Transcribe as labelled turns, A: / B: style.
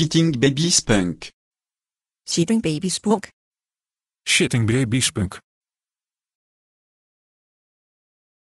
A: Shitting baby spunk.
B: Shitting baby spunk.
C: Shitting baby spunk.